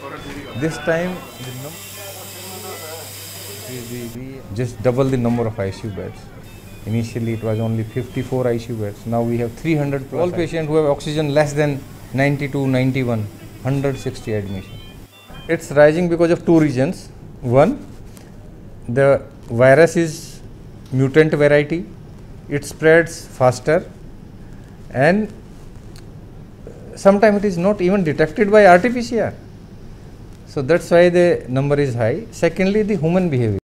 This time, the num- we, we, we just double the number of ICU beds. Initially, it was only 54 ICU beds. Now we have 300 plus. All patients who have oxygen less than 92, 91, 160 admission. It's rising because of two reasons. One, the virus is mutant variety. It spreads faster, and sometimes it is not even detected by RT-PCR. So that's why the number is high. Secondly, the human behavior.